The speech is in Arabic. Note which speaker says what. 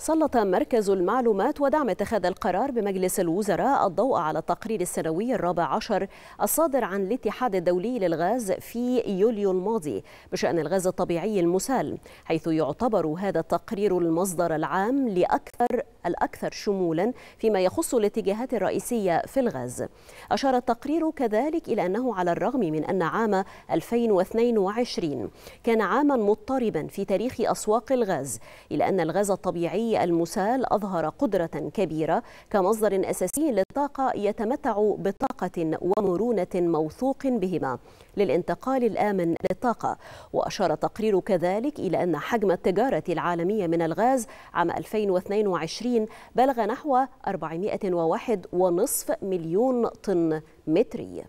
Speaker 1: سلط مركز المعلومات ودعم اتخاذ القرار بمجلس الوزراء الضوء على التقرير السنوي الرابع عشر الصادر عن الاتحاد الدولي للغاز في يوليو الماضي بشأن الغاز الطبيعي المسال حيث يعتبر هذا التقرير المصدر العام لأكثر الأكثر شمولا فيما يخص الاتجاهات الرئيسية في الغاز. أشار التقرير كذلك إلى أنه على الرغم من أن عام 2022 كان عاما مضطربا في تاريخ أسواق الغاز إلى أن الغاز الطبيعي المسال أظهر قدرة كبيرة كمصدر أساسي للطاقة يتمتع بطاقة ومرونة موثوق بهما للانتقال الآمن للطاقة. وأشار التقرير كذلك إلى أن حجم التجارة العالمية من الغاز عام 2022 بلغ نحو 401.5 مليون طن متري.